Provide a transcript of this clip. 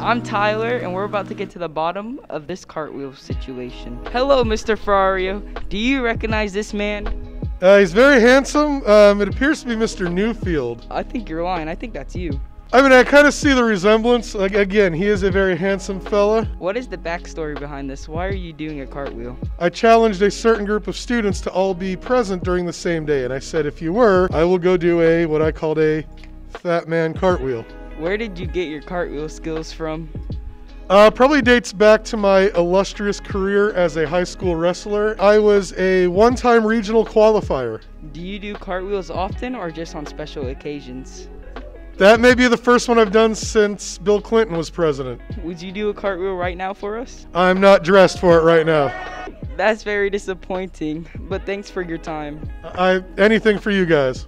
I'm Tyler, and we're about to get to the bottom of this cartwheel situation. Hello, Mr. Ferrario. Do you recognize this man? Uh, he's very handsome. Um, it appears to be Mr. Newfield. I think you're lying. I think that's you. I mean, I kind of see the resemblance. Like, again, he is a very handsome fella. What is the backstory behind this? Why are you doing a cartwheel? I challenged a certain group of students to all be present during the same day, and I said, if you were, I will go do a what I called a fat man cartwheel. Where did you get your cartwheel skills from? Uh, probably dates back to my illustrious career as a high school wrestler. I was a one time regional qualifier. Do you do cartwheels often or just on special occasions? That may be the first one I've done since Bill Clinton was president. Would you do a cartwheel right now for us? I'm not dressed for it right now. That's very disappointing, but thanks for your time. I anything for you guys.